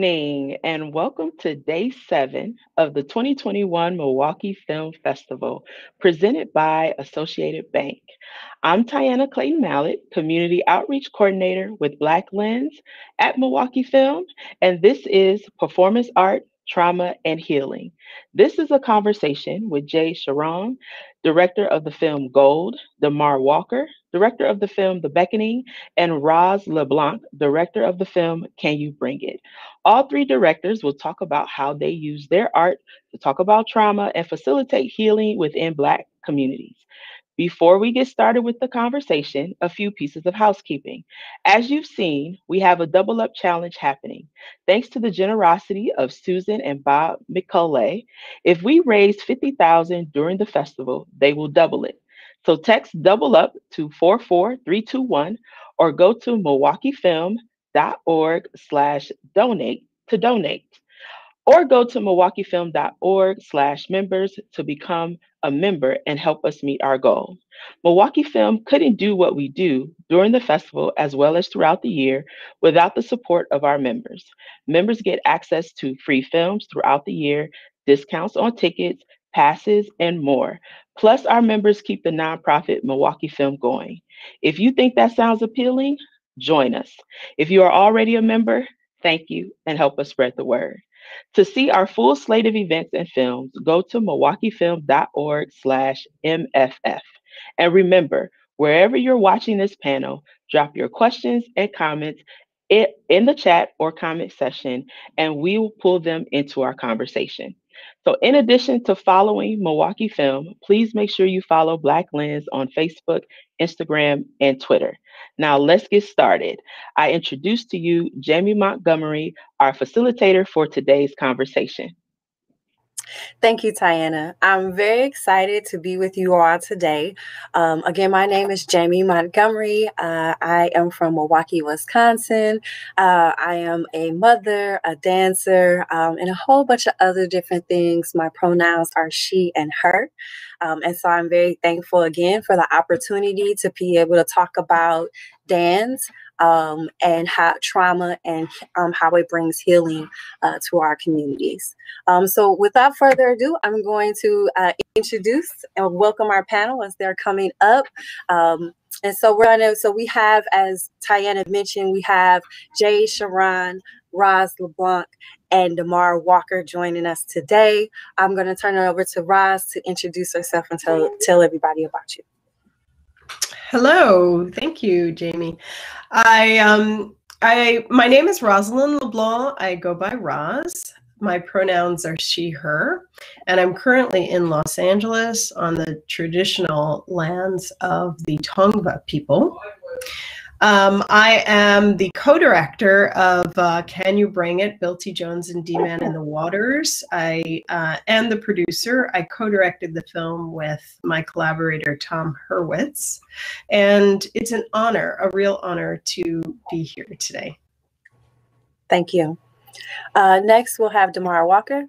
Evening, and welcome to day seven of the 2021 Milwaukee Film Festival, presented by Associated Bank. I'm Tiana Clayton Mallett, Community Outreach Coordinator with Black Lens at Milwaukee Film, and this is Performance Art, Trauma, and Healing. This is a conversation with Jay Sharon, director of the film Gold, Damar Walker, director of the film The Beckoning, and Roz LeBlanc, director of the film Can You Bring It? All three directors will talk about how they use their art to talk about trauma and facilitate healing within Black communities. Before we get started with the conversation, a few pieces of housekeeping. As you've seen, we have a double up challenge happening. Thanks to the generosity of Susan and Bob McCulley, if we raise 50,000 during the festival, they will double it. So text double up to 44321 or go to milwaukeefilm.org slash donate to donate or go to milwaukeefilm.org slash members to become a member and help us meet our goal. Milwaukee Film couldn't do what we do during the festival as well as throughout the year without the support of our members. Members get access to free films throughout the year, discounts on tickets, passes, and more. Plus, our members keep the nonprofit Milwaukee Film going. If you think that sounds appealing, join us. If you are already a member, thank you and help us spread the word. To see our full slate of events and films, go to milwaukeefilm.org slash MFF. And remember, wherever you're watching this panel, drop your questions and comments in the chat or comment section, and we will pull them into our conversation. So, in addition to following Milwaukee Film, please make sure you follow Black Lens on Facebook, Instagram, and Twitter. Now, let's get started. I introduce to you Jamie Montgomery, our facilitator for today's conversation. Thank you, Tiana. I'm very excited to be with you all today. Um, again, my name is Jamie Montgomery. Uh, I am from Milwaukee, Wisconsin. Uh, I am a mother, a dancer, um, and a whole bunch of other different things. My pronouns are she and her. Um, and so I'm very thankful again for the opportunity to be able to talk about dance um, and how trauma and um, how it brings healing uh, to our communities. Um, so without further ado, I'm going to uh, introduce and welcome our panel as they're coming up. Um, and so we're gonna, so we have, as Tiana mentioned, we have Jay Sharon, Roz LeBlanc, and Damar Walker joining us today. I'm going to turn it over to Roz to introduce herself and tell, tell everybody about you. Hello, thank you, Jamie. I um I my name is Rosalind LeBlanc. I go by Roz. My pronouns are she, her, and I'm currently in Los Angeles on the traditional lands of the Tongva people. Um, I am the co-director of uh, Can You Bring It, Bill T. Jones and D-Man in the Waters. I uh, am the producer. I co-directed the film with my collaborator, Tom Hurwitz. And it's an honor, a real honor to be here today. Thank you. Uh, next, we'll have Damar Walker.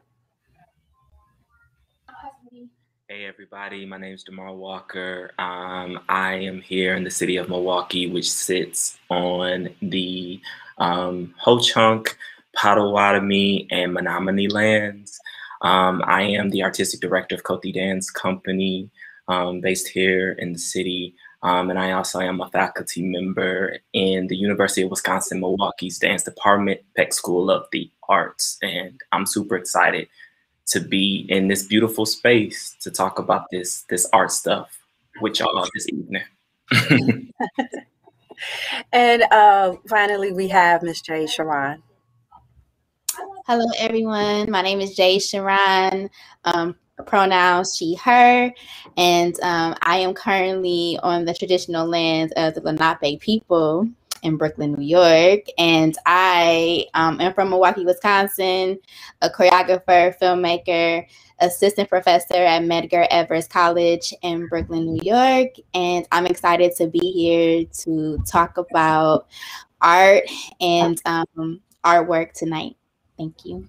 Hey everybody, my name is Damar Walker. Um, I am here in the city of Milwaukee, which sits on the um, Ho Chunk, Potawatomi, and Menominee lands. Um, I am the artistic director of Kothi Dance Company, um, based here in the city. Um, and I also am a faculty member in the University of Wisconsin Milwaukee's Dance Department, Peck School of the Arts. And I'm super excited to be in this beautiful space to talk about this this art stuff with y'all this evening. and uh, finally, we have Miss Jay Sharon. Hello, everyone. My name is Jay Sharon. Um, pronouns she, her, and um, I am currently on the traditional lands of the Lenape people in Brooklyn, New York. And I um, am from Milwaukee, Wisconsin, a choreographer, filmmaker, assistant professor at Medgar Evers College in Brooklyn, New York. And I'm excited to be here to talk about art and um, artwork tonight. Thank you.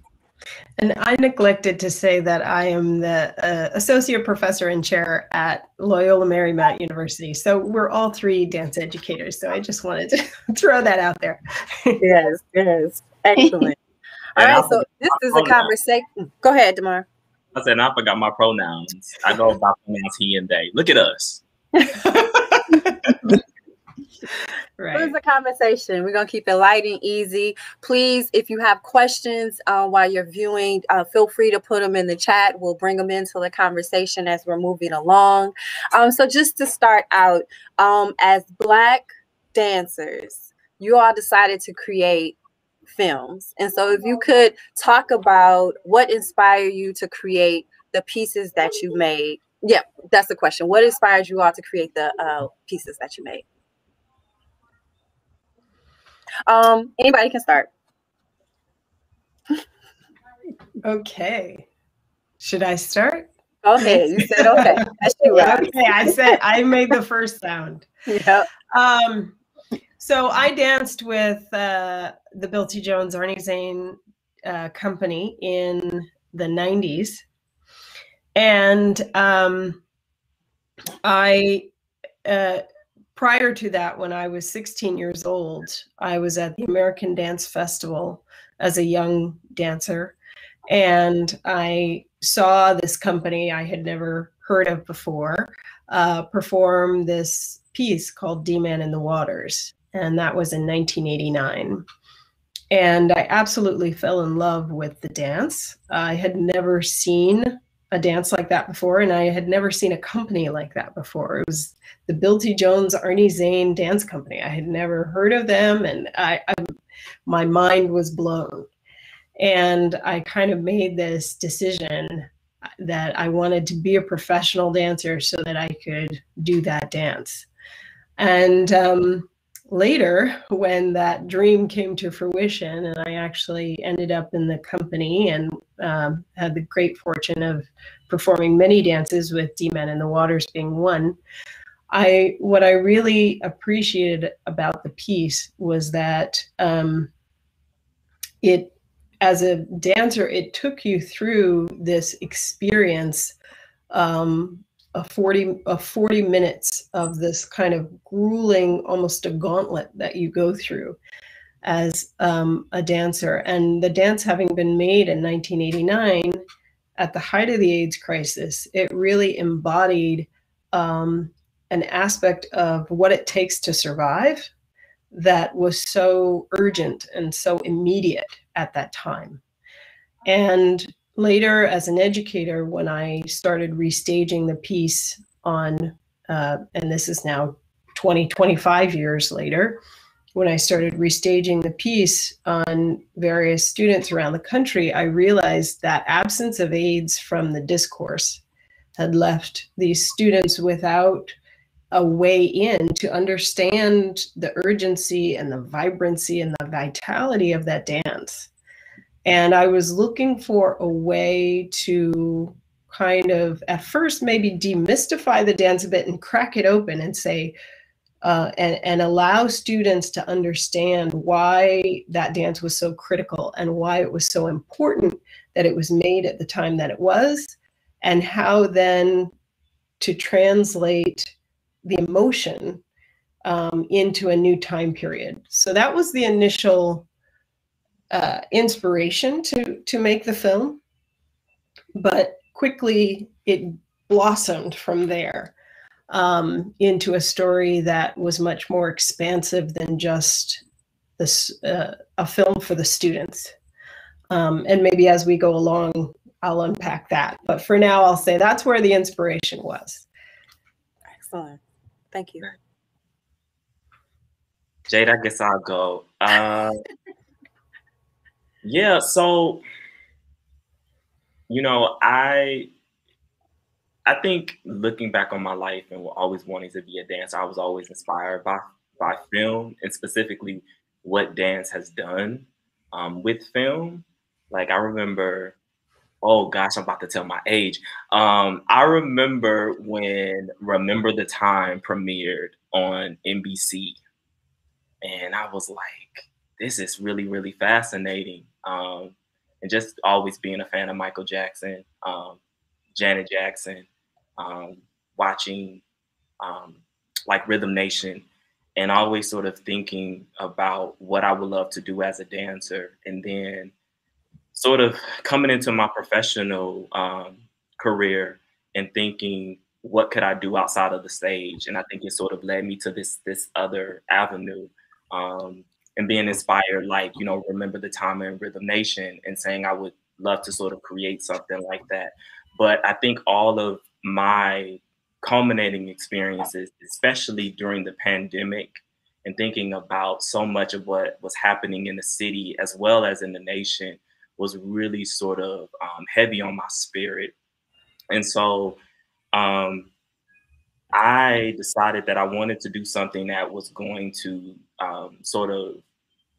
And I neglected to say that I am the uh, associate professor and chair at Loyola Marymount University. So we're all three dance educators. So I just wanted to throw that out there. yes, yes. Excellent. All right, so this is a conversation. Go ahead, Damar. I said, I forgot my pronouns. I go by pronouns he and they. Look at us. Right. A conversation. We're going to keep it light and easy. Please, if you have questions uh, while you're viewing, uh, feel free to put them in the chat. We'll bring them into the conversation as we're moving along. Um, so, just to start out, um, as Black dancers, you all decided to create films. And so, if you could talk about what inspired you to create the pieces that you made. Yeah, that's the question. What inspired you all to create the uh, pieces that you made? Um, anybody can start. okay. Should I start? Okay, you said okay. okay, I said I made the first sound. Yeah. Um, so I danced with uh, the Bill T. Jones Arnie Zane uh, company in the 90s. And um, I uh, prior to that, when I was 16 years old, I was at the American Dance Festival as a young dancer. And I saw this company I had never heard of before uh, perform this piece called D Man in the Waters. And that was in 1989. And I absolutely fell in love with the dance. I had never seen a dance like that before, and I had never seen a company like that before. It was the Bill T. Jones Arnie Zane Dance Company. I had never heard of them, and I, I my mind was blown. And I kind of made this decision that I wanted to be a professional dancer so that I could do that dance. And um, later, when that dream came to fruition, and I actually ended up in the company and um, had the great fortune of performing many dances with D-Man in the Waters being one. I what I really appreciated about the piece was that um, it, as a dancer, it took you through this experience um, a 40 a 40 minutes of this kind of grueling almost a gauntlet that you go through as um, a dancer. And the dance having been made in 1989 at the height of the aids crisis it really embodied um, an aspect of what it takes to survive that was so urgent and so immediate at that time. And later as an educator when i started restaging the piece on uh, and this is now 20 25 years later when i started restaging the piece on various students around the country i realized that absence of aids from the discourse had left these students without a way in to understand the urgency and the vibrancy and the vitality of that dance and I was looking for a way to kind of, at first, maybe demystify the dance a bit and crack it open and say, uh, and, and allow students to understand why that dance was so critical and why it was so important that it was made at the time that it was, and how then to translate the emotion um, into a new time period. So that was the initial uh, inspiration to to make the film, but quickly it blossomed from there um, into a story that was much more expansive than just this uh, a film for the students. Um, and maybe as we go along, I'll unpack that. But for now, I'll say that's where the inspiration was. Excellent. Thank you. Jade, I guess I'll go. Uh, yeah, so you know, I I think looking back on my life and always wanting to be a dancer, I was always inspired by by film and specifically what dance has done um, with film. Like I remember, oh gosh, I'm about to tell my age. Um, I remember when Remember the Time premiered on NBC, and I was like, this is really really fascinating um, and just always being a fan of Michael Jackson, um, Janet Jackson, um, watching um, like Rhythm Nation, and always sort of thinking about what I would love to do as a dancer. And then sort of coming into my professional um, career and thinking, what could I do outside of the stage? And I think it sort of led me to this this other avenue. Um, and being inspired, like, you know, remember the time in Rhythm Nation and saying I would love to sort of create something like that. But I think all of my culminating experiences, especially during the pandemic, and thinking about so much of what was happening in the city as well as in the nation was really sort of um, heavy on my spirit. And so um, I decided that I wanted to do something that was going to um, sort of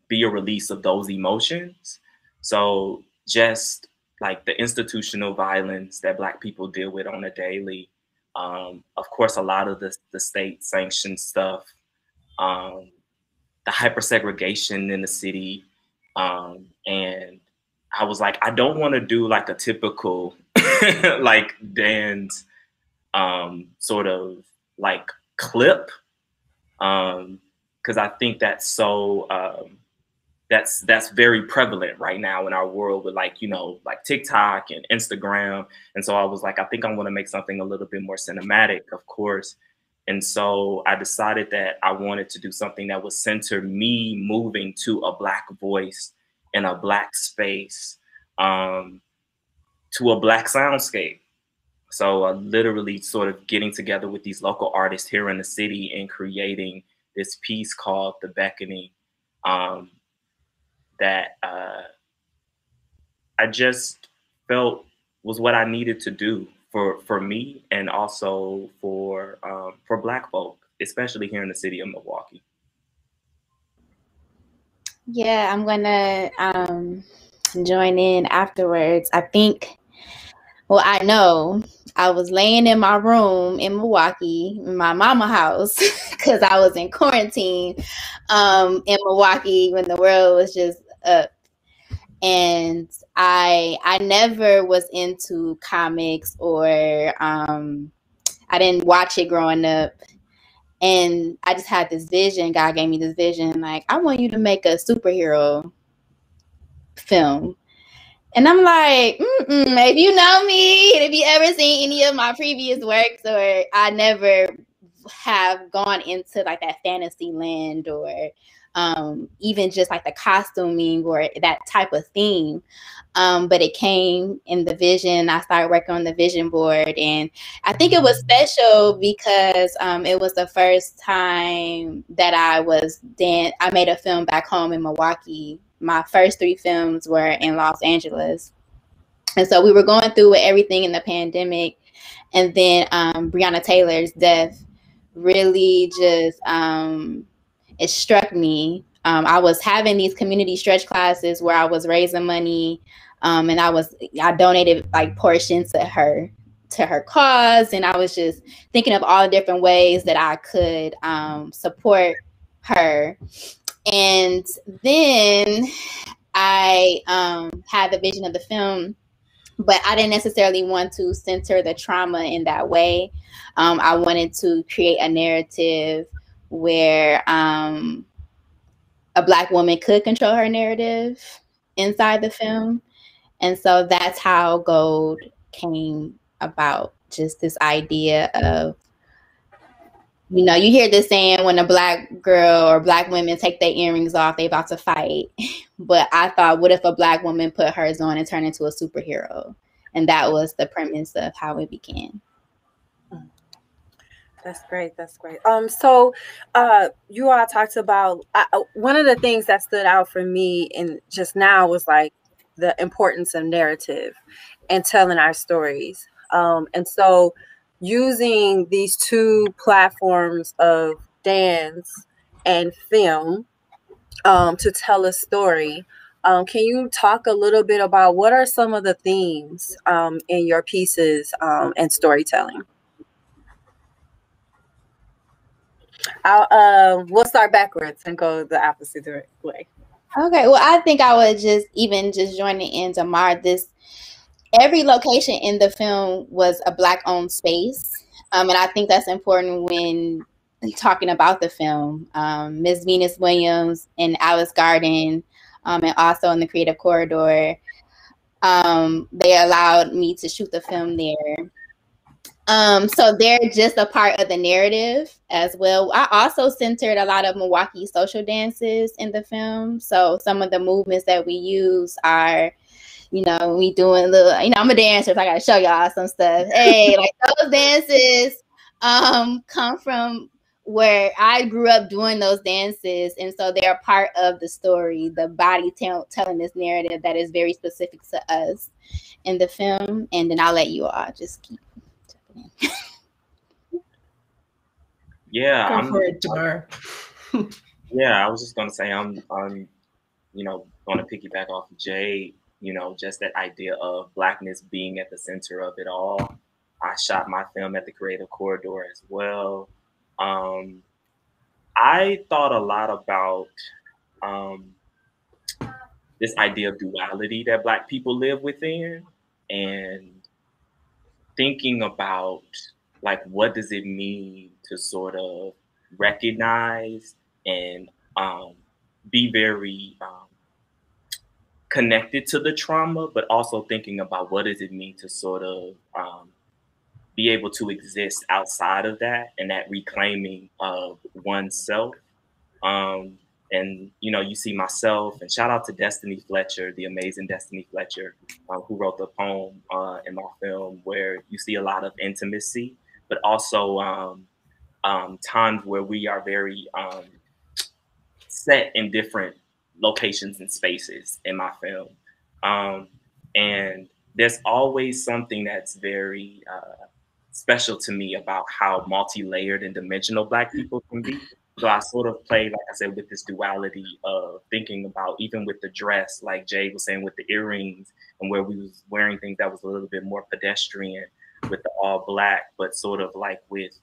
be a release of those emotions. So just like the institutional violence that Black people deal with on a daily, um, of course, a lot of the, the state sanctioned stuff, um, the hyper segregation in the city. Um, and I was like, I don't want to do like a typical like dance um, sort of like clip. Um, cause I think that's so, um, that's that's very prevalent right now in our world with like you know like TikTok and Instagram. And so I was like, I think I'm going to make something a little bit more cinematic, of course. And so I decided that I wanted to do something that would center me moving to a black voice in a black space, um, to a black soundscape. So uh, literally sort of getting together with these local artists here in the city and creating this piece called The Beckoning. Um, that uh, I just felt was what I needed to do for for me and also for um, for Black folk, especially here in the city of Milwaukee. Yeah, I'm gonna um, join in afterwards. I think. Well, I know I was laying in my room in Milwaukee, in my mama house, because I was in quarantine um, in Milwaukee when the world was just up. And i i never was into comics or um i didn't watch it growing up. And i just had this vision god gave me this vision like i want you to make a superhero film and i'm like if you know me and if you ever seen any of my previous works or i never have gone into like that fantasy land or um, even just like the costuming or that type of theme. Um, but it came in the vision. I started working on the vision board, and I think it was special because um, it was the first time that I was then I made a film back home in Milwaukee. My first three films were in Los Angeles, and so we were going through with everything in the pandemic, and then um, Breonna Taylor's death really just um, it struck me. Um, I was having these community stretch classes where I was raising money, um, and I was I donated like portions to her to her cause, and I was just thinking of all the different ways that I could um, support her. And then I um, had the vision of the film, but I didn't necessarily want to center the trauma in that way. Um, I wanted to create a narrative where um, a black woman could control her narrative inside the film. And so that's how Gold came about just this idea of, you know, you hear this saying when a black girl or black women take their earrings off, they about to fight. But I thought, what if a black woman put hers on and turned into a superhero? And that was the premise of how it began. That's great. That's great. Um, so, uh, you all talked about uh, one of the things that stood out for me and just now was like the importance of narrative and telling our stories. Um, and so, using these two platforms of dance and film um, to tell a story. Um, can you talk a little bit about what are some of the themes um, in your pieces um, and storytelling? I'll uh, we'll start backwards and go the opposite way. Okay. Well, I think I would just even just join the ends of Mar. This every location in the film was a black owned space. Um, and I think that's important when talking about the film. Um, Ms. Venice Williams and Alice Garden, um, and also in the Creative Corridor. Um, they allowed me to shoot the film there. Um, so they're just a part of the narrative as well. I also centered a lot of Milwaukee social dances in the film. So some of the movements that we use are, you know, we doing the, you know, I'm a dancer, so I gotta show y'all some stuff. Hey, like those dances um come from where I grew up doing those dances, and so they're part of the story, the body t- telling this narrative that is very specific to us in the film. And then I'll let you all just keep yeah, Go I'm, for it, Damar. yeah, I was just gonna say I'm I'm you know gonna piggyback off of Jay. You know, just that idea of blackness being at the center of it all. I shot my film at the Creative Corridor as well. Um, I thought a lot about um, this idea of duality that Black people live within, and thinking about like what does it mean to sort of recognize and um, be very um, connected to the trauma, but also thinking about what does it mean to sort of um, be able to exist outside of that and that reclaiming of oneself. Um, and you know, you see myself, and shout out to Destiny Fletcher, the amazing Destiny Fletcher, uh, who wrote the poem uh, in my film, where you see a lot of intimacy, but also um, um, times where we are very um, set in different locations and spaces in my film. Um, and there's always something that's very uh, special to me about how multi-layered and dimensional Black people can be. So I sort of play, like I said, with this duality of thinking about even with the dress, like Jay was saying, with the earrings, and where we was wearing things that was a little bit more pedestrian with the all black, but sort of like with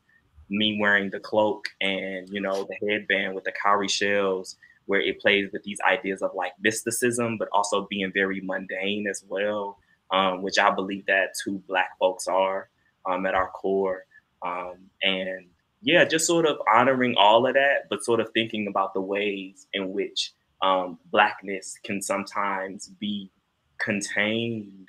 me wearing the cloak and you know the headband with the cowrie shells, where it plays with these ideas of like mysticism, but also being very mundane as well, um, which I believe that's who Black folks are um, at our core, um, and yeah, just sort of honoring all of that, but sort of thinking about the ways in which um, blackness can sometimes be contained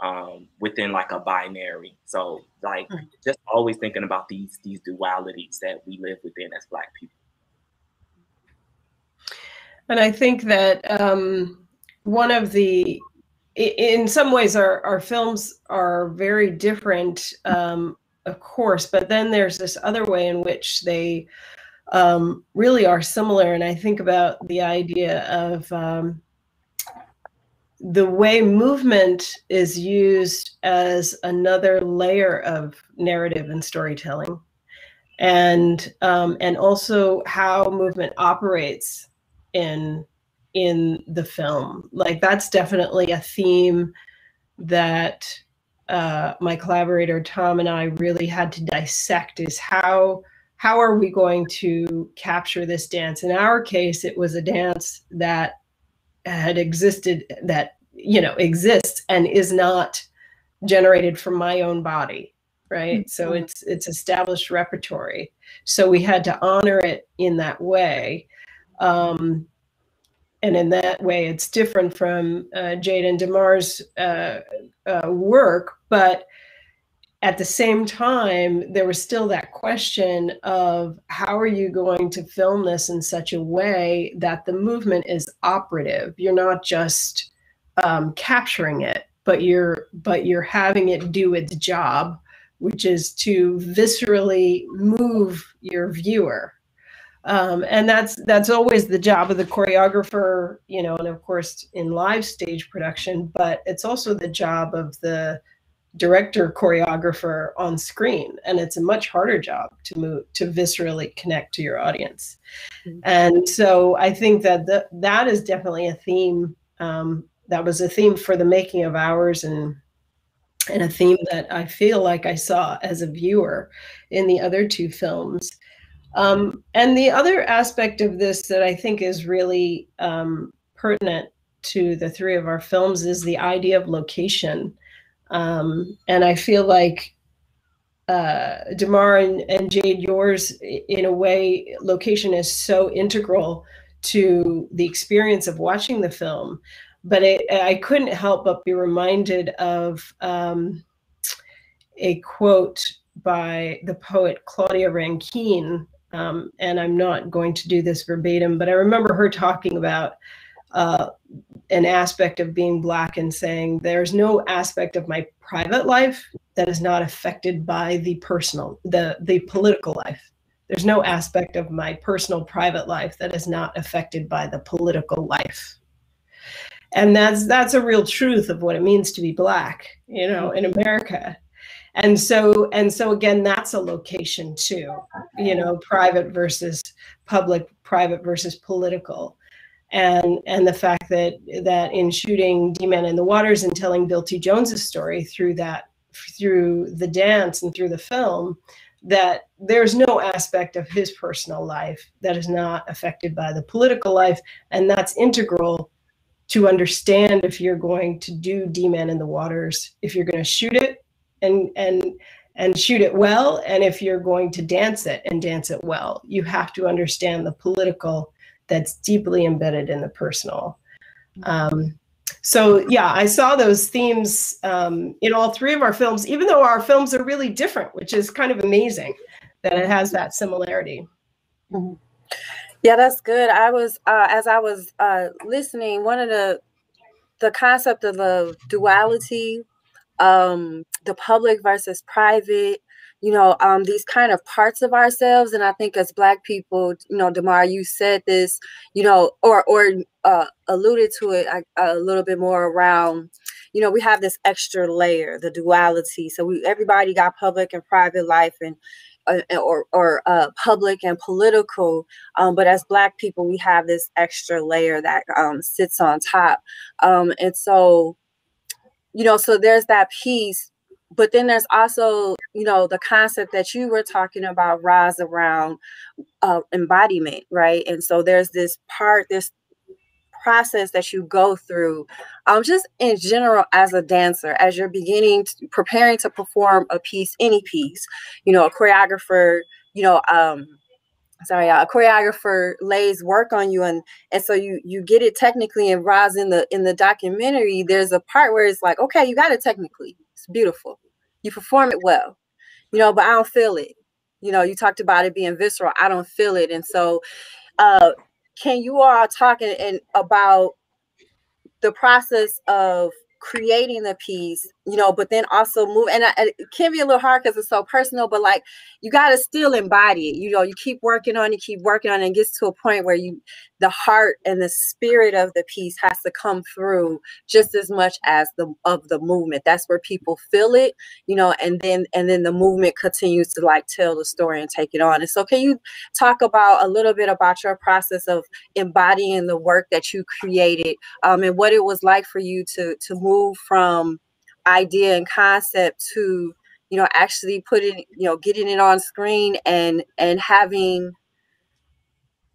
um, within like a binary. So like Hmm. just always thinking about these these dualities that we live within as black people. And I think that um, one of the, in some ways, our, our films are very different, um, of course, but then there's this other way in which they um, really are similar. And I think about the idea of um, the way movement is used as another layer of narrative and storytelling. And um, and also how movement operates in in the film. Like that's definitely a theme that uh, my collaborator tom and i really had to dissect is how how are we going to capture this dance? In our case it was a dance that had existed that you know exists and is not generated from my own body right? So Mhm. it's it's established repertory. So we had to honor it in that way um, and in that way, it's different from uh, Jade and Damar's uh, uh, work. But at the same time, there was still that question of how are you going to film this in such a way that the movement is operative? You're not just um, capturing it, but you're but you're having it do its job, which is to viscerally move your viewer um, and that's that's always the job of the choreographer you know and of course in live stage production but it's also the job of the director choreographer on screen. And it's a much harder job to move to viscerally connect to your audience. Mhm. and so i think that the, that is definitely a theme um, that was a theme for the making of ours and and a theme that i feel like i saw as a viewer in the other two films um, and the other aspect of this that I think is really um, pertinent to the three of our films is the idea of location. Um, and I feel like uh, Damar and, and Jade, yours in a way, location is so integral to the experience of watching the film. But it, I couldn't help but be reminded of um, a quote by the poet Claudia Rankine. Um, and I'm not going to do this verbatim, but I remember her talking about uh, an aspect of being Black and saying, There's no aspect of my private life that is not affected by the personal, the, the political life. There's no aspect of my personal private life that is not affected by the political life. And that's that's a real truth of what it means to be black, you know, in America. And so and so again, that's a location too, you know, private versus public, private versus political and and the fact that that in shooting D-Man in the Waters and telling Bill T. Jones's story through that through the dance and through the film, that there's no aspect of his personal life that is not affected by the political life, and that's integral to understand if you're going to do D-Man in the Waters, if you're going to shoot it and and and shoot it well, and if you're going to dance it and dance it well, you have to understand the political that's deeply embedded in the personal. Um, so yeah, I saw those themes um, in all three of our films, even though our films are really different, which is kind of amazing that it has that similarity. Mm-hmm. Yeah, that's good. I was uh, as I was uh, listening, one of the the concept of the duality, um, the public versus private, you know, um, these kind of parts of ourselves. And I think as Black people, you know, Damar, you said this, you know, or or uh, alluded to it a, a little bit more around, you know, we have this extra layer, the duality. So we everybody got public and private life and uh, or or uh, public and political. Um, but as Black people, we have this extra layer that um, sits on top. Um, and so, you know, so there's that piece but then there's also you know the concept that you were talking about Roz around uh, embodiment right? And so there's this part this process that you go through um just in general as a dancer as you're beginning to, preparing to perform a piece any piece you know a choreographer you know um sorry a choreographer lays work on you and and so you you get it technically and Roz in the in the documentary there's a part where it's like okay you got it technically it's beautiful. You perform it well, you know, but I don't feel it. You know, you talked about it being visceral. I don't feel it. And so, uh, can you all talk and about the process of creating the piece, you know, but then also move. And I, it can be a little hard because it's so personal, but like you got to still embody it. You know, you keep working on it, keep working on it, and gets to a point where you, the heart and the spirit of the piece has to come through just as much as the of the movement. That's where people feel it, you know, and then and then the movement continues to like tell the story and take it on. And so, can you talk about a little bit about your process of embodying the work that you created, um, and what it was like for you to to move from idea and concept to you know actually putting you know getting it on screen and and having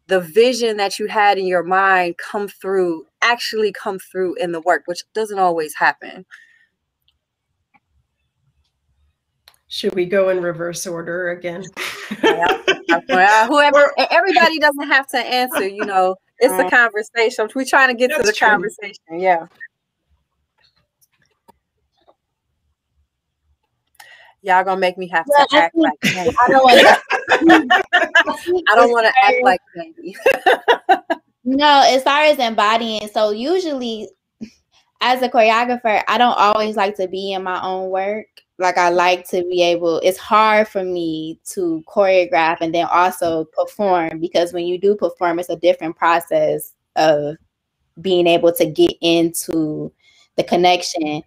the vision that you had in your mind come through actually come through in the work which doesn't always happen should we go in reverse order again yeah. well, whoever everybody doesn't have to answer you know it's a uh-huh. conversation we're trying to get That's to the true. conversation yeah Y'all gonna make me have to act like I don't want to. I don't want to act like baby. no, as far as embodying, so usually as a choreographer, I don't always like to be in my own work. Like I like to be able. It's hard for me to choreograph and then also perform because when you do perform, it's a different process of being able to get into the connection.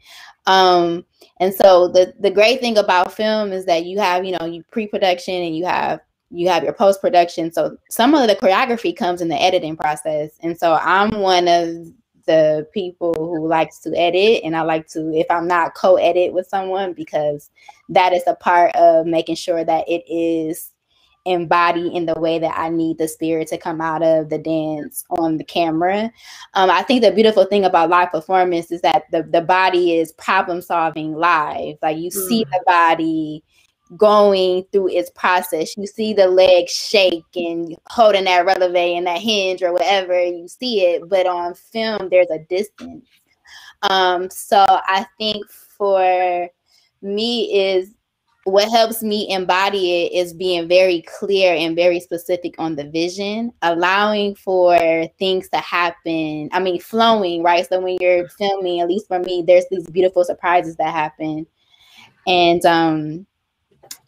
Um, and so the the great thing about film is that you have, you know, you pre-production and you have you have your post-production. So some of the choreography comes in the editing process. And so I'm one of the people who likes to edit and I like to if I'm not co-edit with someone because that is a part of making sure that it is embody in the way that I need the spirit to come out of the dance on the camera. Um, I think the beautiful thing about live performance is that the, the body is problem solving live. Like you mm. see the body going through its process. You see the leg shake and holding that releve and that hinge or whatever, you see it, but on film, there's a distance. Um, so I think for me is what helps me embody it is being very clear and very specific on the vision, allowing for things to happen. I mean, flowing, right? So when you're filming, at least for me, there's these beautiful surprises that happen. And um,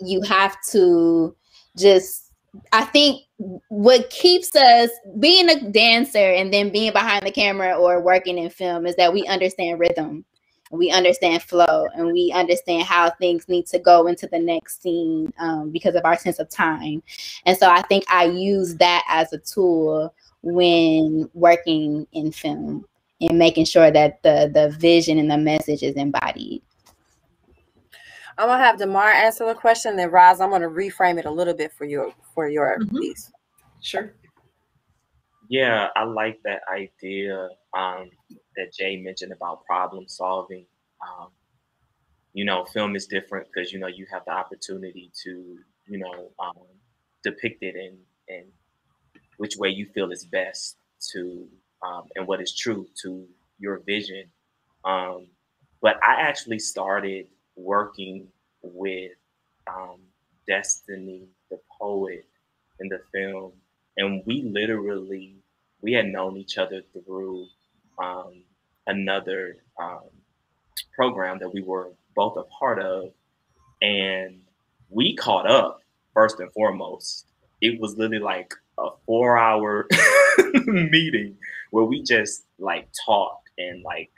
you have to just, I think what keeps us being a dancer and then being behind the camera or working in film is that we understand rhythm we understand flow and we understand how things need to go into the next scene um, because of our sense of time. And so I think I use that as a tool when working in film and making sure that the the vision and the message is embodied. I'm gonna have Damar answer the question, then Roz, I'm gonna reframe it a little bit for your for your mm-hmm. piece. Sure. Yeah, I like that idea um, that Jay mentioned about problem solving. Um, you know, film is different because you know you have the opportunity to you know um, depict it in in which way you feel is best to um, and what is true to your vision. Um, but I actually started working with um, Destiny, the poet, in the film, and we literally we had known each other through um, another um, program that we were both a part of, and we caught up first and foremost. It was literally like a four-hour meeting where we just like talked and like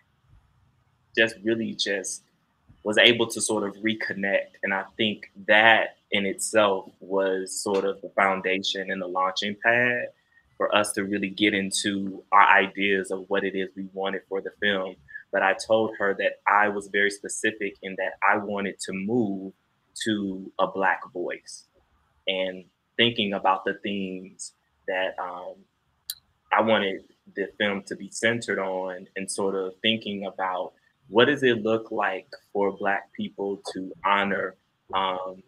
just really just was able to sort of reconnect. And I think that in itself was sort of the foundation and the launching pad for us to really get into our ideas of what it is we wanted for the film. But I told her that I was very specific in that I wanted to move to a Black voice and thinking about the themes that um, I wanted the film to be centered on and sort of thinking about what does it look like for Black people to honor um,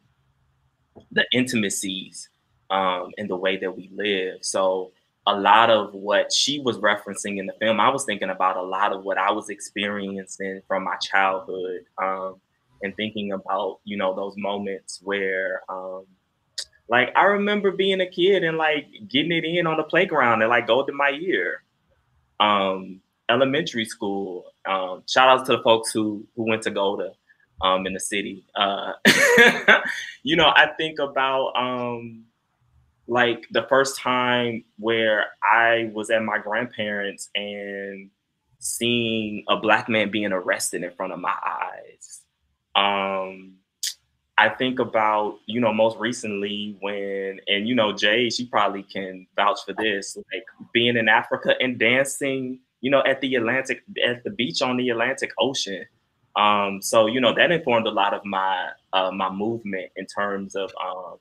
the intimacies um, in the way that we live. So a lot of what she was referencing in the film, I was thinking about a lot of what I was experiencing from my childhood, um, and thinking about you know those moments where, um, like, I remember being a kid and like getting it in on the playground and like gold in my ear. Um, elementary school. Um, shout out to the folks who who went to Golda um, in the city. Uh, you know, I think about um, like the first time where I was at my grandparents and seeing a black man being arrested in front of my eyes. Um, I think about, you know, most recently when, and you know, Jay, she probably can vouch for this, like being in Africa and dancing, you know, at the Atlantic, at the beach on the Atlantic Ocean. Um, so, you know, that informed a lot of my uh, my movement in terms of um,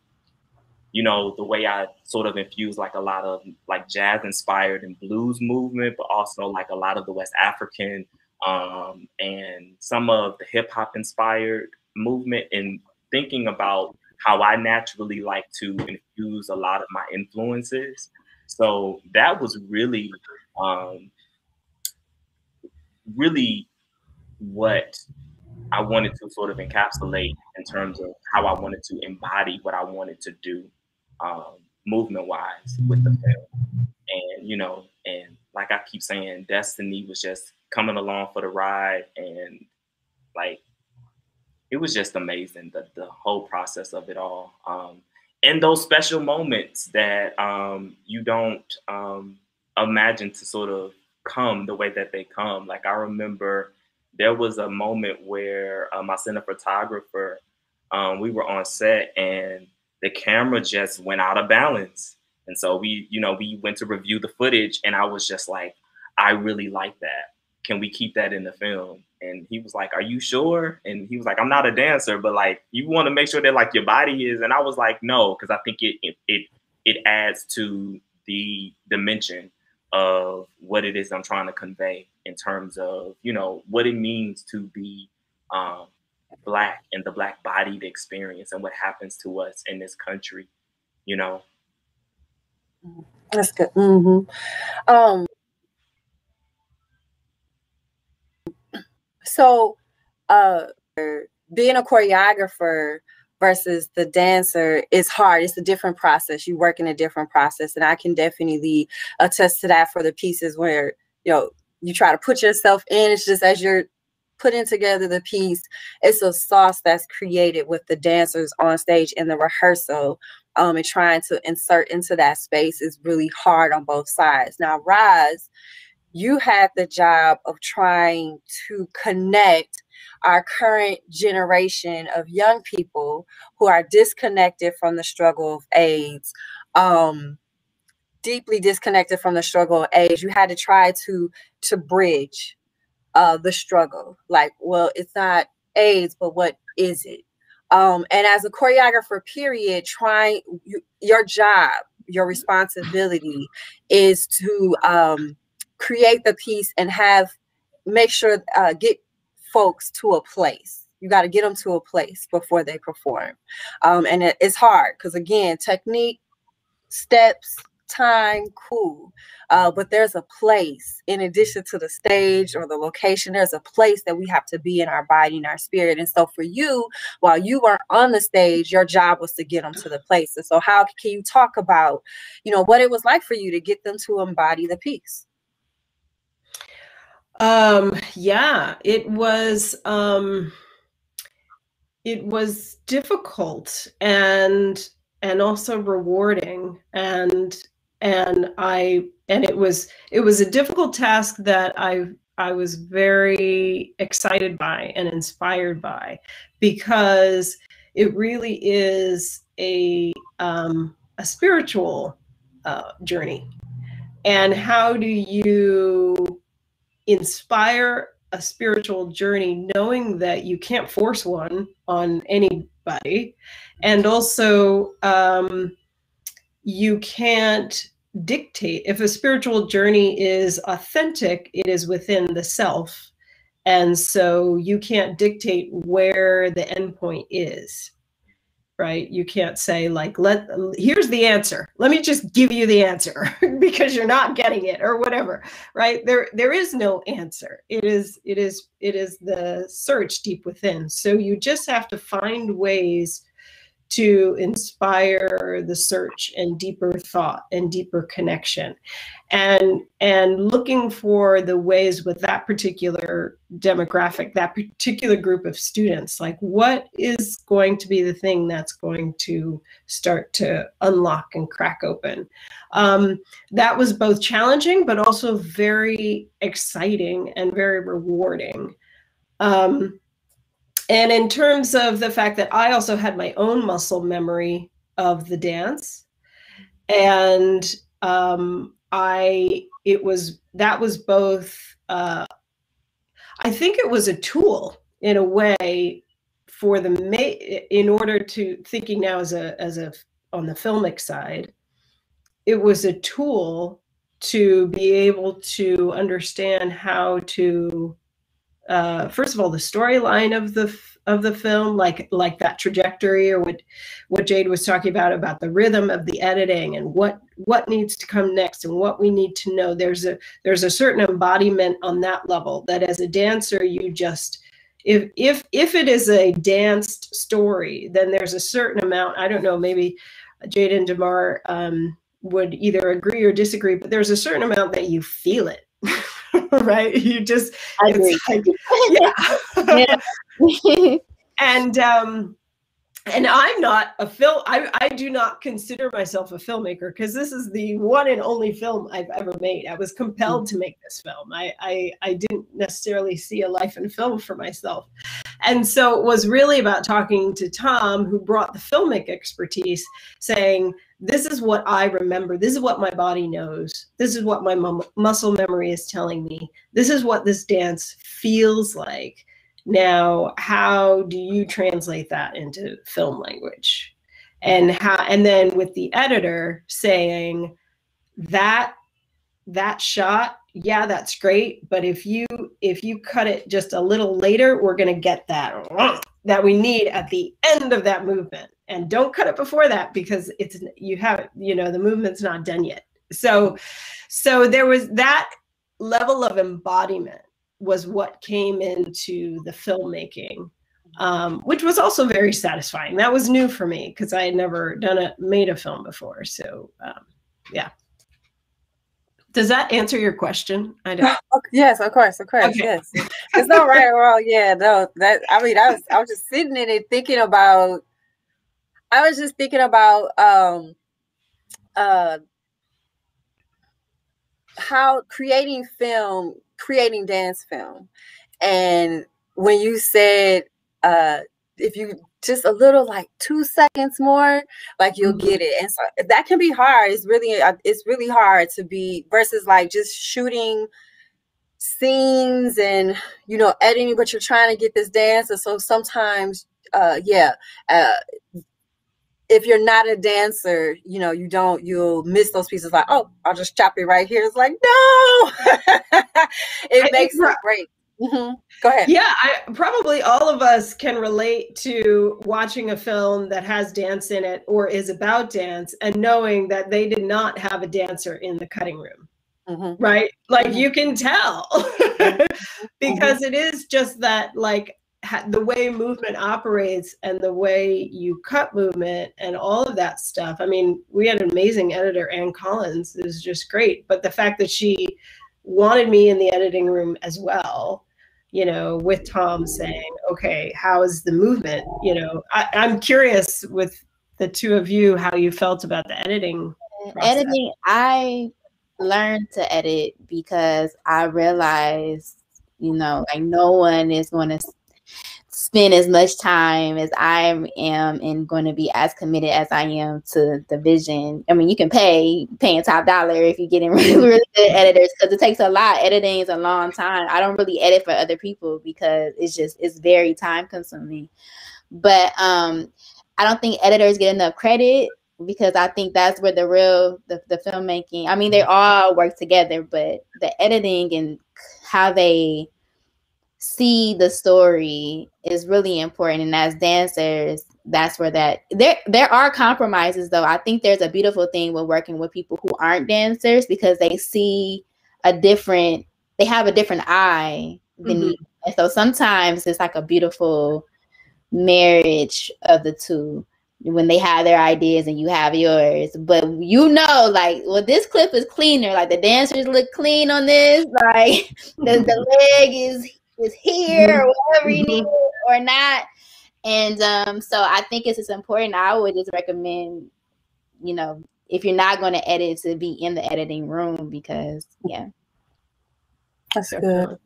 you know, the way I sort of infuse like a lot of like jazz inspired and blues movement, but also like a lot of the West African um, and some of the hip hop inspired movement and thinking about how I naturally like to infuse a lot of my influences. So that was really, um, really what I wanted to sort of encapsulate in terms of how I wanted to embody what I wanted to do um, movement wise with the film. And, you know, and like I keep saying, Destiny was just coming along for the ride. And like, it was just amazing, the, the whole process of it all. Um, and those special moments that um, you don't um, imagine to sort of come the way that they come. Like, I remember there was a moment where uh, my cinematographer, um, we were on set and the camera just went out of balance. And so we, you know, we went to review the footage and I was just like, I really like that. Can we keep that in the film? And he was like, Are you sure? And he was like, I'm not a dancer, but like you want to make sure that like your body is. And I was like, no, because I think it it it, it adds to the dimension of what it is I'm trying to convey in terms of, you know, what it means to be um, black and the black bodied experience and what happens to us in this country you know? That's good. Mm-hmm. um so uh being a choreographer versus the dancer is hard. It's a different process. You work in a different process and i can definitely attest to that for the pieces where you know you try to put yourself in. It's just as you're putting together the piece, it's a sauce that's created with the dancers on stage in the rehearsal. Um, and trying to insert into that space is really hard on both sides. Now, Roz, you had the job of trying to connect our current generation of young people who are disconnected from the struggle of AIDS, um, deeply disconnected from the struggle of AIDS. You had to try to to bridge uh, the struggle. Like, well, it's not AIDS, but what is it? Um, and as a choreographer, period, trying you, your job, your responsibility is to um, create the piece and have make sure uh, get folks to a place. You got to get them to a place before they perform, um, and it, it's hard because again, technique, steps, time, cool. Uh, but there's a place, in addition to the stage or the location, there's a place that we have to be in our body and our spirit. And so for you, while you weren't on the stage, your job was to get them to the place. And so how can you talk about, you know, what it was like for you to get them to embody the piece? Um, yeah, it was um it was difficult and and also rewarding and and I and it was it was a difficult task that I I was very excited by and inspired by because it really is a um, a spiritual uh, journey. And how do you inspire a spiritual journey knowing that you can't force one on anybody, and also um, you can't dictate. If a spiritual journey is authentic it is within the self. And so you can't dictate where the endpoint is right? You can't say like let here's the answer. Let me just give you the answer because you're not getting it or whatever right? There there is no answer. It is it is it is the search deep within. So you just have to find ways to inspire the search and deeper thought and deeper connection. And and looking for the ways with that particular demographic that particular group of students like what is going to be the thing that's going to start to unlock and crack open? Um, that was both challenging but also very exciting and very rewarding. Um, and in terms of the fact that I also had my own muscle memory of the dance, and um, I it was that was both. Uh, I think it was a tool in a way for the ma- in order to thinking now as a as a on the filmic side, it was a tool to be able to understand how to uh, first of all the storyline of the of the film like like that trajectory or what what jade was talking about about the rhythm of the editing and what what needs to come next and what we need to know. There's a there's a certain embodiment on that level that as a dancer you just if if if it is a danced story then there's a certain amount i don't know maybe jade and Damar um, would either agree or disagree but there's a certain amount that you feel it right? You just I agree. Like, yeah. yeah. and um and I'm not a film. I, I do not consider myself a filmmaker because this is the one and only film I've ever made. I was compelled to make this film. I, I I didn't necessarily see a life in film for myself, and so it was really about talking to Tom, who brought the filmic expertise, saying this is what I remember. This is what my body knows. This is what my muscle memory is telling me. This is what this dance feels like. Now, how do you translate that into film language? And how and then with the editor saying that that shot yeah, that's great, but if you if you cut it just a little later, we're going to get that that we need at the end of that movement. And don't cut it before that because it's you have you know the movement's not done yet. So so there was that level of embodiment was what came into the filmmaking um, which was also very satisfying that was new for me because i had never done a made a film before so um, yeah does that answer your question? I don't. yes, of course, of course, okay. yes. It's not right or wrong. Yeah, no. That I mean, I was I was just sitting in it thinking about. I was just thinking about um, uh, how creating film, creating dance film, and when you said uh, if you just a little like two seconds more like you'll mm-hmm. get it. And so that can be hard. It's really uh, it's really hard to be versus like just shooting scenes and you know editing but you're trying to get this dance. And so sometimes uh yeah uh if you're not a dancer you know you don't you'll miss those pieces like oh i'll just chop it right here. It's like no! It I makes it great Mm-hmm. Go ahead. Yeah, I, probably all of us can relate to watching a film that has dance in it or is about dance and knowing that they did not have a dancer in the cutting room. Mm-hmm. Right? Like mm-hmm. you can tell mm-hmm. because it is just that, like, ha- the way movement operates and the way you cut movement and all of that stuff. I mean, we had an amazing editor, Ann Collins, is just great. But the fact that she wanted me in the editing room as well you know with tom mm-hmm. saying okay how is the movement you know I, i'm curious with the two of you how you felt about the editing process. editing i learned to edit because i realized you know like no one is going to spend as much time as I am and going to be as committed as I am to the vision. I mean, you can pay paying top dollar if you're getting really, really good editors because it takes a lot. Editing is a long time. I don't really edit for other people because it's just it's very time consuming. But um I don't think editors get enough credit because I think that's where the real the, the filmmaking. I mean, they all work together, but the editing and how they see the story is really important and as dancers that's where that there there are compromises though. I think there's a beautiful thing with working with people who aren't dancers because they see a different they have a different eye than mm-hmm. you. And so sometimes it's like a beautiful marriage of the two when they have their ideas and you have yours. But you know like well this clip is cleaner. Like the dancers look clean on this. Like the, the leg is is here or whatever you need or not. And um, so I think it's, it's important. I would just recommend, you know, if you're not going to edit, to be in the editing room because, yeah. That's good.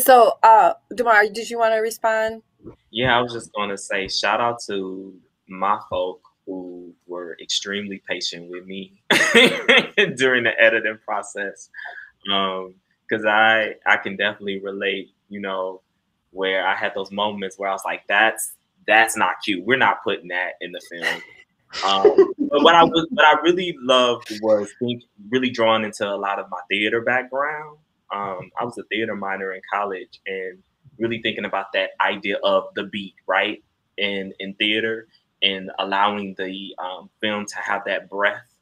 So, uh, Damar, did you want to respond? Yeah, I was just going to say shout out to my folk who were extremely patient with me during the editing process. Um, because I I can definitely relate. You know, where I had those moments where I was like, that's that's not cute. We're not putting that in the film. Um, but what I was, what I really loved was think, really drawn into a lot of my theater background. Um, I was a theater minor in college, and really thinking about that idea of the beat, right, in in theater, and allowing the um, film to have that breath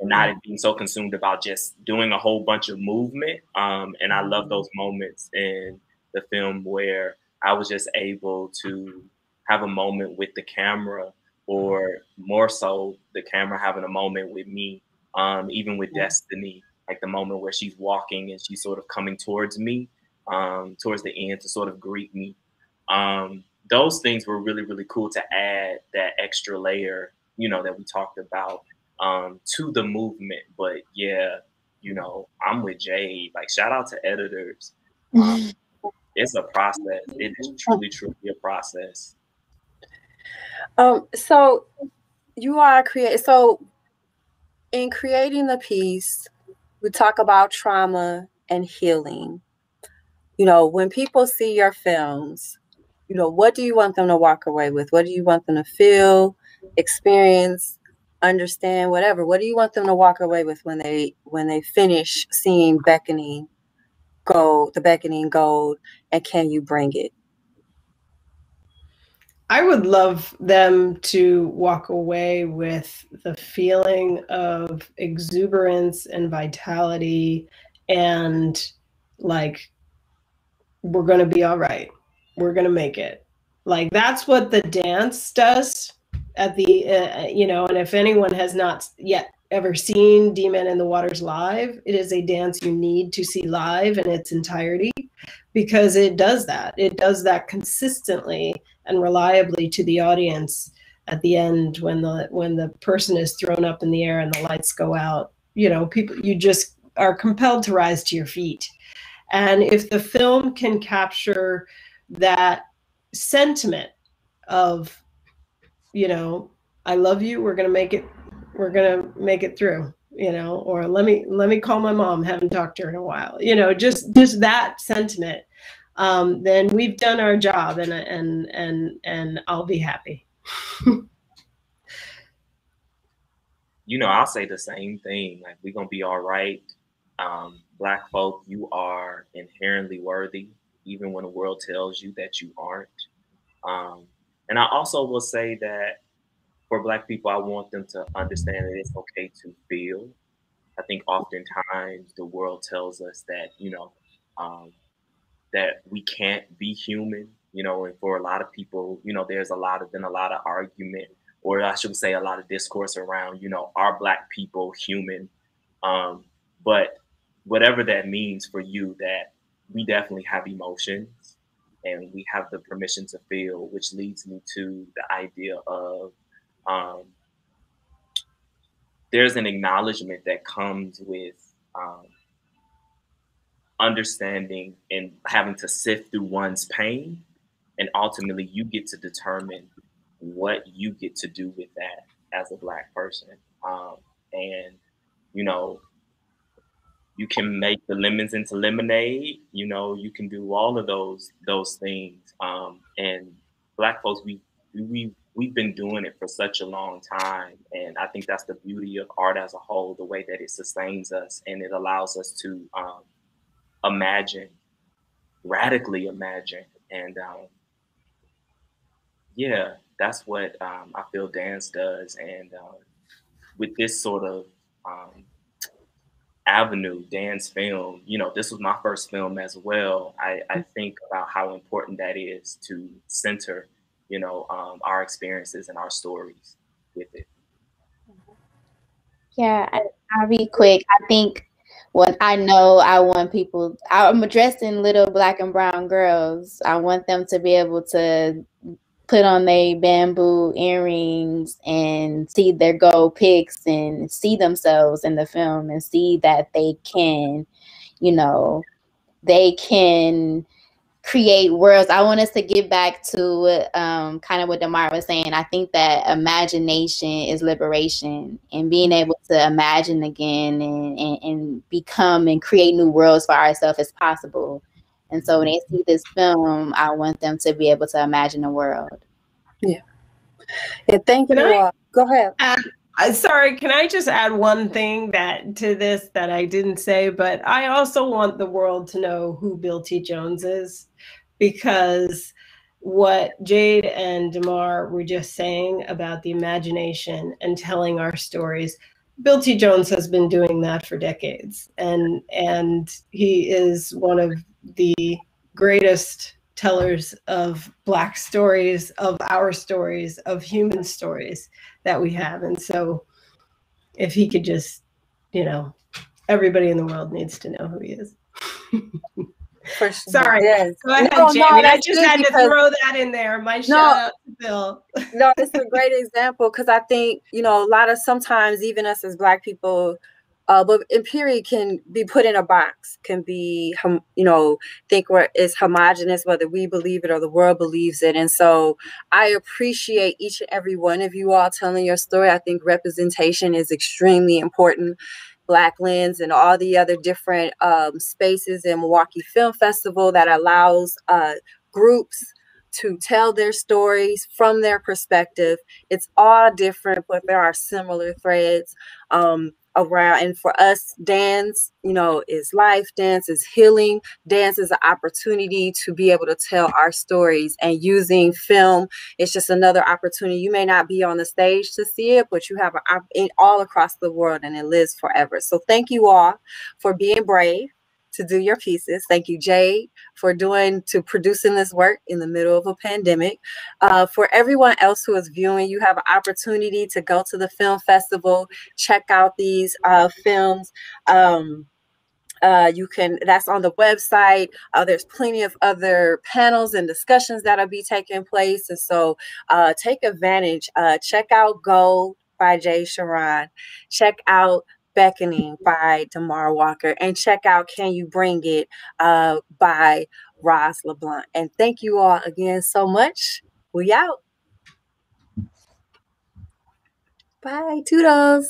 and not being so consumed about just doing a whole bunch of movement. Um, and I love those moments in the film where I was just able to have a moment with the camera, or more so, the camera having a moment with me. Um, even with Destiny, like the moment where she's walking and she's sort of coming towards me, um, towards the end to sort of greet me. Um, those things were really, really cool to add that extra layer, you know, that we talked about um, to the movement. But yeah, you know, I'm with Jade. Like, shout out to editors. Um, it's a process. It is truly, truly a process. Um, so you are create so in creating the piece, we talk about trauma and healing. You know, when people see your films, you know, what do you want them to walk away with? What do you want them to feel, experience, understand whatever what do you want them to walk away with when they when they finish seeing beckoning gold the beckoning gold and can you bring it I would love them to walk away with the feeling of exuberance and vitality and like, we're going to be all right. We're going to make it. Like, that's what the dance does at the, uh, you know, and if anyone has not yet ever seen D-Man in the Waters live, it is a dance you need to see live in its entirety because it does that. It does that consistently and reliably to the audience at the end when the when the person is thrown up in the air and the lights go out. You know, people you just are compelled to rise to your feet. And if the film can capture that sentiment of, you know, I love you, we're gonna make it, we're gonna make it through you know or let me let me call my mom haven't talked to her in a while you know just just that sentiment um, then we've done our job and and and and I'll be happy. you know, I'll say the same thing. Like we're gonna be all right. Um, black folk, you are inherently worthy, even when the world tells you that you aren't. Um, and I also will say that for black people, I want them to understand that it's okay to feel. I think oftentimes the world tells us that, you know, um, that we can't be human, you know, and for a lot of people, you know, there's a lot of been a lot of argument, or I should say a lot of discourse around, you know, are black people human? Um, but whatever that means for you, that we definitely have emotions and we have the permission to feel, which leads me to the idea of um, there's an acknowledgement that comes with um, understanding and having to sift through one's pain. And ultimately you get to determine what you get to do with that as a black person. Um, and you know you can make the lemons into lemonade you know you can do all of those those things um, and black folks we we we've been doing it for such a long time and i think that's the beauty of art as a whole the way that it sustains us and it allows us to um, imagine, radically imagine. And um, yeah, that's what um, I feel dance does. And um, with this sort of um, avenue, dance film, you know, this was my first film as well. I, I think about how important that is to center, you know, um, our experiences and our stories with it. Yeah, I, I'll be quick. I think what I know I want people I'm addressing little black and brown girls. I want them to be able to put on their bamboo earrings and see their gold picks and see themselves in the film and see that they can, you know, they can create worlds. I want us to get back to um, kind of what Damar was saying. I think that imagination is liberation and being able to imagine again and, and, and become and create new worlds for ourselves is possible. And so when they see this film, I want them to be able to imagine a world. Yeah. Yeah. Thank Can you. I, Go ahead. Uh, sorry, can I just add one thing that to this that I didn't say? But I also want the world to know who Bill T. Jones is, because what Jade and Damar were just saying about the imagination and telling our stories. Bill T. Jones has been doing that for decades, and and he is one of the greatest tellers of Black stories, of our stories, of human stories that we have. And so if he could just, you know, everybody in the world needs to know who he is. Sorry. Yes. Go ahead, no, Jamie. No, I just had to throw that in there. My shout no, out to Bill. no, it's a great example because I think, you know, a lot of sometimes even us as black people, uh, but period can be put in a box, can be, you know, think where it's homogenous, whether we believe it or the world believes it. And so I appreciate each and every one of you all telling your story. I think representation is extremely important. Black Lens and all the other different um, spaces in Milwaukee Film Festival that allows uh, groups to tell their stories from their perspective. It's all different, but there are similar threads. Um, around and for us dance you know is life dance is healing dance is an opportunity to be able to tell our stories and using film it's just another opportunity. You may not be on the stage to see it but you have it all across the world and it lives forever. So thank you all for being brave to do your pieces. Thank you, Jade, for doing to producing this work in the middle of a pandemic. Uh, for everyone else who is viewing, you have an opportunity to go to the film festival, check out these uh, films. Um, uh, you can that's on the website uh, there's plenty of other panels and discussions that'll be taking place and so uh, take advantage uh, check out go by jay sharon check out Beckoning by Damar Walker, and check out Can You Bring It uh, by Roz LeBlanc. And thank you all again so much. We out. Bye. Toodles.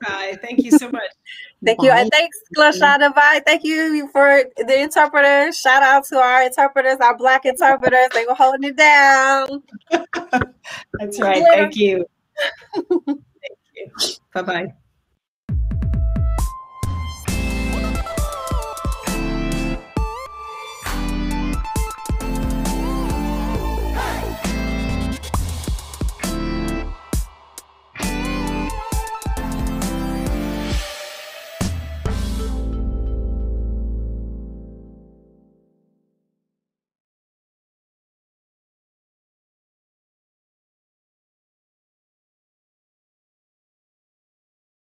Bye. Thank you so much. Thank Bye. you. And thanks, Glashada. Bye. Thank you for the interpreters. Shout out to our interpreters, our black interpreters. They were holding it down. That's right. Thank you. Thank you. Bye bye.